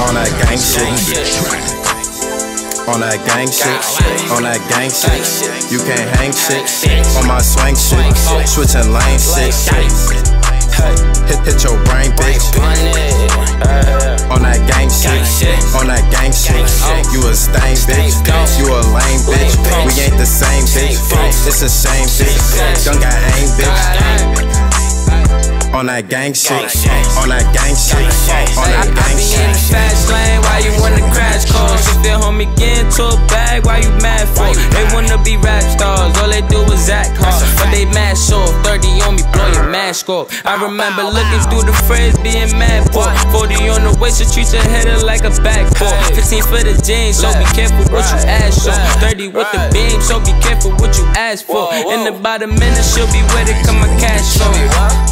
On that gang shit. On that gang shit. On that gang shit. You can't hang shit. On my swing shit. Switching lane shit. Hey, hit, hit your brain, bitch. On that gang shit. On that gang shit. You a stain, bitch. You a lame bitch. We ain't the same, bitch. It's a shame, bitch. Gun got aim, bitch. On that gang shit, on that gang shit, on that gang shit. I be in the fast lane, why you wanna crash course? If the homie get into a bag, why you mad for? They wanna be rap stars, all they do is act hard. But they mad short, 30 on me, blow your mask off. I remember looking through the fridge, being mad poor. 40 on the waist, so treat your head like a backboard. 15 for the jeans, so be careful what you ask for. 30 with the beam, so be careful what you ask for. In about a minute, she'll be with it, come my cash flow.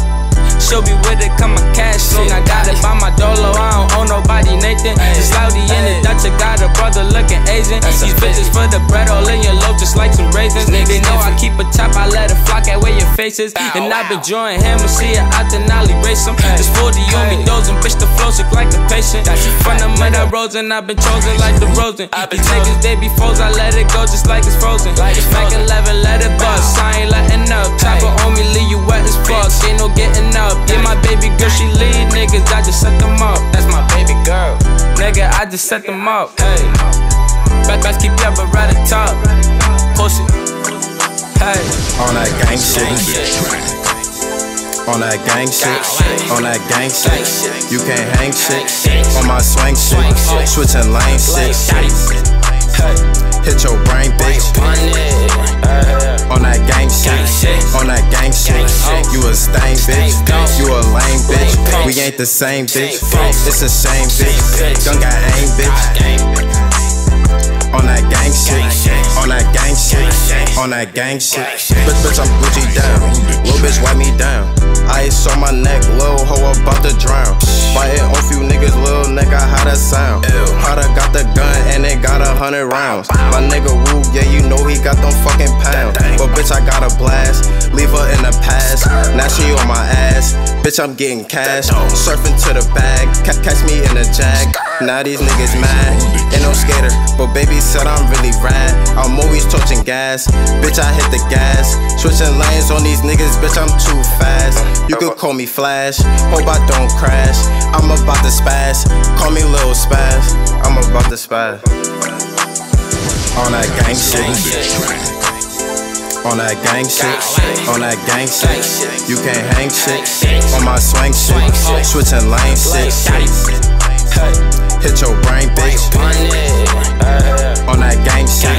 She'll be with it, come my cash soon. I got it by my dolo, I don't owe nobody Nathan. Just loudy in the Dutch, I got a brother looking Asian. These bitches for the bread, all in your loaf, just like some raisins. They know I keep a top, I let it flock at where your face is. And I've been drawing hammer, see it out the nolly race them. It's 40 on me, dozing, bitch, the flow sick like a patient. Front of me, that rose, and I've been chosen like the Rosen. These niggas, they be frozen, I let it go just like just set them up. Hey. Best, best keep up, but right at top. Push it. Hey. On that gang shit. On that gang shit, on that gang shit, you can't hang shit. On my swing shit, switching lane shit. A stain, bitch. You a lame bitch. We ain't the same, bitch. It's a shame, bitch. Gun got aim, bitch. On that gang shit, on that gang shit, on that gang shit. Bitch, bitch, I'm Gucci down. Little bitch, wipe me down. Ice on my neck, little hoe about to drown. Fighting off you niggas, little nigga, how that sound? Prada got the gun and it got a hundred rounds. My nigga Wu, yeah, you know he got them fucking pounds. But bitch, I got a blast, bitch, I'm getting cash. Surfing to the bag, catch me in a jag. Now these niggas mad, ain't no skater, but baby said I'm really rad. I'm always touching gas, bitch, I hit the gas. Switching lanes on these niggas, bitch, I'm too fast. You could call me Flash, hope I don't crash. I'm about to spaz, call me Lil Spaz. I'm about to spaz. On that gang shit. On that gang shit, on that gang shit, you can't hang shit. On my swing shit, switching lane shit. Hey, hit your brain, bitch. On that gang shit,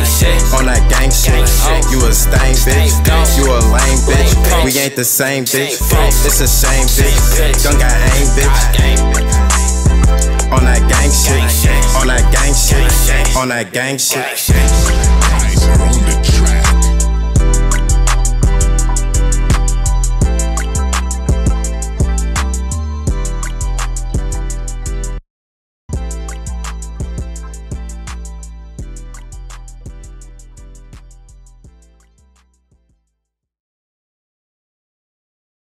on that gang shit, you a stain, bitch. You a lame bitch. We ain't the same, bitch. It's a shame, bitch. Gun got aim, bitch. On that gang shit, on that gang shit, on that gang shit.